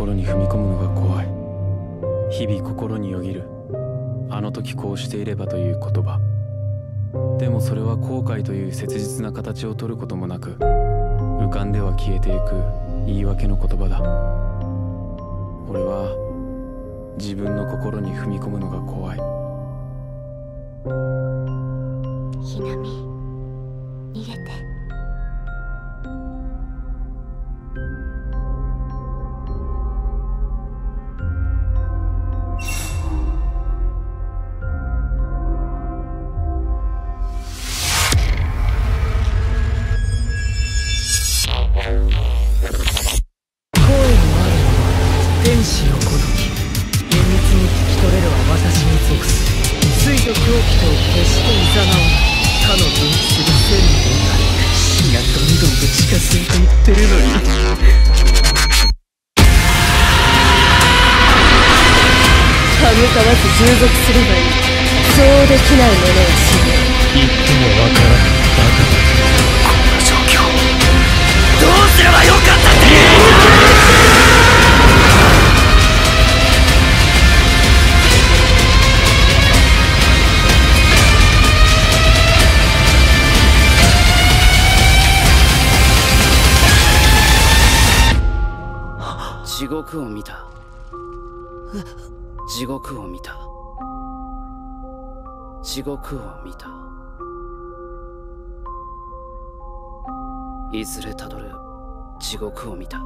心に踏み込むのが怖い。日々心によぎる。あの時こうしていればという言葉。でもそれは後悔という切実な形を取ることもなく浮かんでは消えていく。言い訳の言葉だ。俺は自分の心に踏み込むのが怖い。ひなみ逃げて。天使のごとき厳密に聞き取れるは私に属する水と狂気とを決していざなわない他の分岐する線の女死がどんどんと近づいていってるのにはぐかわず従属すればいい。そうできない者は死ぬ地獄を見た。地獄を見た。地獄を見た。いずれたどる。地獄を見た。